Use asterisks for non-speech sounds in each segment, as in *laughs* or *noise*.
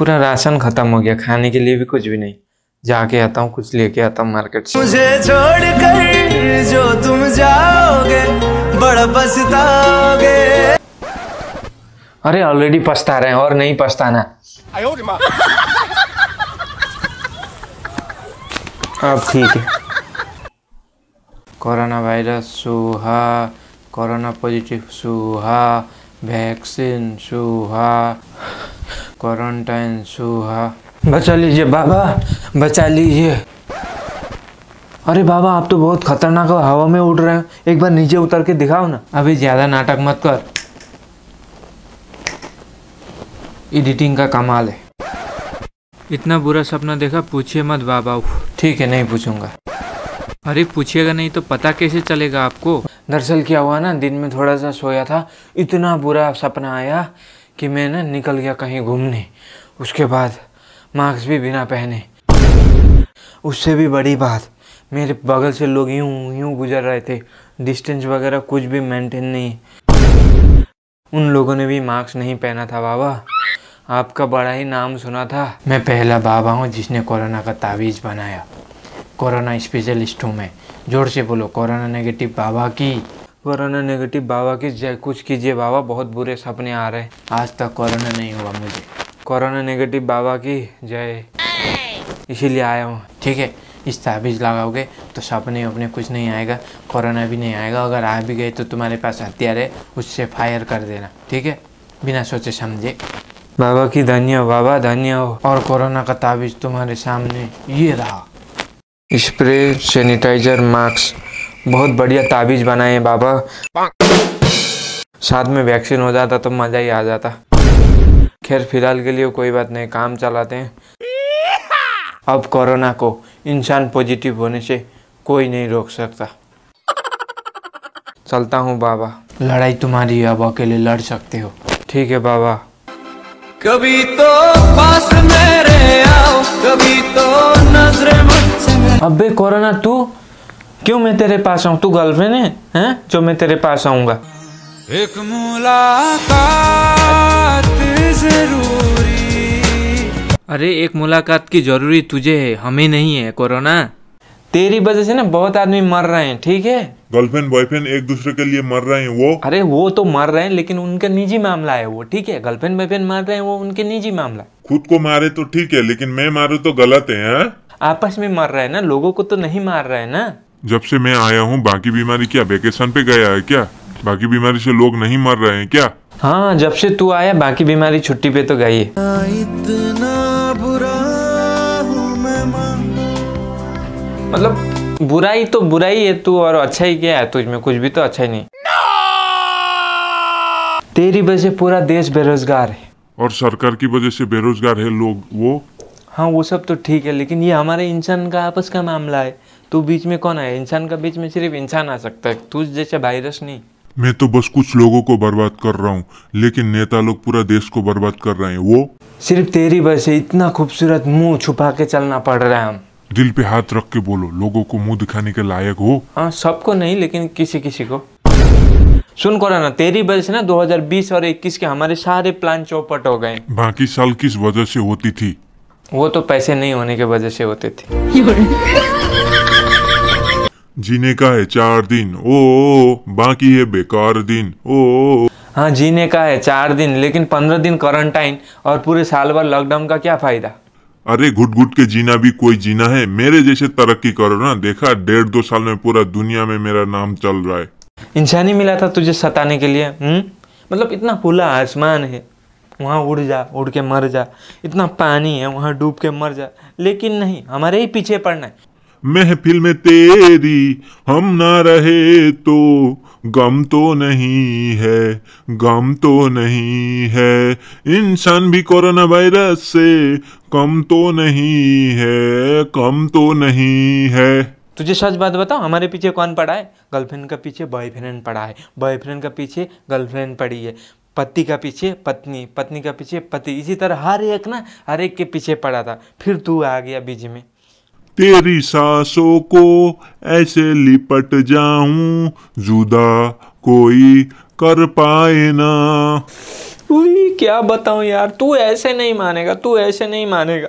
पूरा राशन खत्म हो गया खाने के लिए भी कुछ भी नहीं। जाके आता हूँ कुछ लेके आता हूँ मार्केट से। मुझे छोड़ कर जो तुम जाओगे बड़ा पछताओगे। अरे ऑलरेडी पछता रहे हैं और नहीं पछताना। अब ठीक है। कोरोना वायरस सुहा कोरोना पॉजिटिव सुहा वैक्सीन सुहा। क्वारंटाइन सुहा बचा लीजिए बाबा बचा लीजिए। अरे बाबा आप तो बहुत खतरनाक हवा में उड़ रहे हो। एक बार नीचे उतर के दिखाओ ना। अभी ज़्यादा नाटक मत कर। एडिटिंग का कमाल है। इतना बुरा सपना देखा पूछिए मत बाबा। ठीक है नहीं पूछूँगा। अरे पूछिएगा नहीं तो पता कैसे चलेगा आपको? दरअसल क्या हुआ ना दिन में थोड़ा सा सोया था इतना बुरा सपना आया। कि मैं ना निकल गया कहीं घूमने। उसके बाद मास्क भी बिना पहने। उससे भी बड़ी बात, मेरे बगल से लोग यूँ यूँ गुजर रहे थे। डिस्टेंस वगैरह कुछ भी मेंटेन नहीं। उन लोगों ने भी मास्क नहीं पहना था, बाबा। आपका बड़ा ही नाम सुना था। मैं पहला बाबा हूँ जिसने कोरोना का तावीज़ बनाया। कोरोना स्पेशलिस्ट हूँ मैं। ज़ोर से बोलो, कोरोना नेगेटिव बाबा की। कोरोना नेगेटिव बाबा की जय कुछ कीजिए बाबा बहुत बुरे सपने आ रहे हैं। आज तक कोरोना नहीं हुआ मुझे। कोरोना नेगेटिव बाबा की जय। इसीलिए आया हूँ। ठीक है इस ताबीज़ लगाओगे तो सपने अपने कुछ नहीं आएगा कोरोना भी नहीं आएगा। अगर आ भी गए तो तुम्हारे पास हथियार है उससे फायर कर देना। ठीक है? बिना सोचे समझे। बाबा की धन्य हो बाबा धन्य हो। और कोरोना का ताबीज़ तुम्हारे सामने ये रहा। Spray sanitiser mask. बहुत बढ़िया ताबीज़ बनाए हैं बाबा। साथ में वैक्सीन हो जाता तो मज़ा ही आ जाता। खैर फ़िलहाल के लिए कोई बात नहीं काम चलाते हैं। अब कोरोना को इंसान पॉजिटिव होने से कोई नहीं रोक सकता। चलता हूँ बाबा। लड़ाई तुम्हारी अब अकेले लड़ सकते हो। ठीक है बाबा। कभी तो पास मेरे आओ कभी तो नजरे। अबे कोरोना तू क्यों मैं तेरे पास आऊँ? तू गर्लफ्रेंड है हैं? जो मैं तेरे पास आऊँगा। एक मुलाकात ज़रूरी। अरे एक मुलाकात की ज़रूरी तुझे है हमें नहीं है कोरोना। तेरी वजह से ना बहुत आदमी मर रहे हैं ठीक है? गर्लफ्रेंड बॉयफ्रेंड एक दूसरे के लिए मर रहे हैं वो? अरे वो तो मर रहे हैं लेकिन उनका निजी मामला है वो ठीक है? गर्लफ्रेंड बॉयफ्रेंड मर रहे हैं वो उनके निजी मामला खुद को मारे तो ठीक है लेकिन मैं मारू तो गलत है हैं? आपस में मर रहे हैं ना लोगों को तो नहीं मार रहे हैं ना? जब से मैं आया हूँ बाकी बीमारी क्या वेकेशन पे गया है क्या? बाकी बीमारी से लोग नहीं मर रहे हैं क्या? हाँ जब से तू आया बाकी बीमारी छुट्टी पे तो गई है। इतना बुरा हूँ मैं माँ। मतलब बुराई तो बुराई है तू और अच्छा ही क्या है तुझ में कुछ भी तो अच्छा ही नहीं। तेरी वजह से पूरा देश बेरोजगार है। और सरकार की वजह से बेरोजगार है लोग वो? हाँ वो सब तो ठीक है लेकिन ये हमारे इंसान का आपस का मामला है। तू बीच में कौन है इंसान का बीच में सिर्फ़ इंसान आ सकता है। तू जैसे वायरस नहीं। मैं तो बस कुछ लोगों को बर्बाद कर रहा हूँ लेकिन नेता लोग पूरा देश को बर्बाद कर रहे हैं। वो? सिर्फ़ तेरी वजह से इतना खूबसूरत मुँह छुपा के चलना पड़ रहा है। हम दिल पे हाथ रख के बोलो लोगों को मुँह दिखाने के लायक हो। हाँ सबको नहीं लेकिन किसी किसी को। सुन करो ना तेरी वजह से ना 2020 और 21 के हमारे सारे प्लान चौपट हो गए। बाकी साल किस वजह से होती थी? वो तो पैसे नहीं होने की वजह से होते थे। जीने का है चार दिन। ओ, ओ, ओ बाकी है बेकार दिन। ओ, ओ, ओ हाँ जीने का है चार दिन लेकिन पंद्रह दिन क्वारंटाइन और पूरे साल भर लॉकडाउन का क्या फ़ायदा? अरे घुट घुट के जीना भी कोई जीना है। मेरे जैसे तरक्की करो ना। देखा डेढ़ दो साल में पूरा दुनिया में मेरा नाम चल रहा है। इंसान ही मिला था तुझे सताने के लिए हम्म? मतलब इतना खुला आसमान है। वहाँ उड़ जा उड़ के मर जा। इतना पानी है वहाँ डूब के मर जा। लेकिन नहीं हमारे ही पीछे पड़ना है। महफिल में तेरी हम ना रहे तो गम तो नहीं है, गम तो नहीं है। इंसान भी कोरोना वायरस से कम तो नहीं है, कम तो नहीं है। तुझे सच बात बताओ हमारे पीछे कौन पड़ा है? गर्लफ्रेंड का पीछे बॉयफ्रेंड पड़ा है। बॉयफ्रेंड का पीछे गर्लफ्रेंड पड़ी है। पति का पीछे पत्नी पत्नी का पीछे पति। इसी तरह हर एक ना, हर एक के पीछे पड़ा था। फिर तू आ गया बीच में। तेरी सांसों को ऐसे लिपट जाऊँ जुदा कोई कर पाए ना। उई क्या बताऊँ यार तू ऐसे नहीं मानेगा तू ऐसे नहीं मानेगा।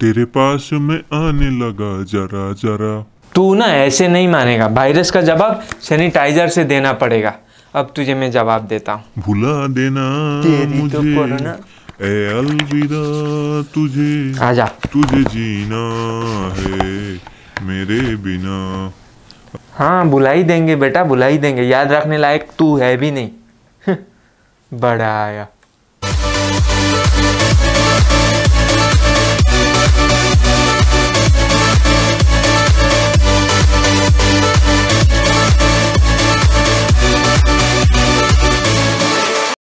तेरे पास में आने लगा जरा जरा। तू ना ऐसे नहीं मानेगा वायरस का जवाब सैनिटाइजर से देना पड़ेगा। अब तुझे मैं जवाब देता हूँ। भुला देना तेरी तो मुझे। कोरोना। ए अलविदा तुझे आजा। तुझे जीना है मेरे बिना। हाँ बुला ही देंगे बेटा बुला ही देंगे। याद रखने लायक तू है भी नहीं। *laughs* बड़ा आया।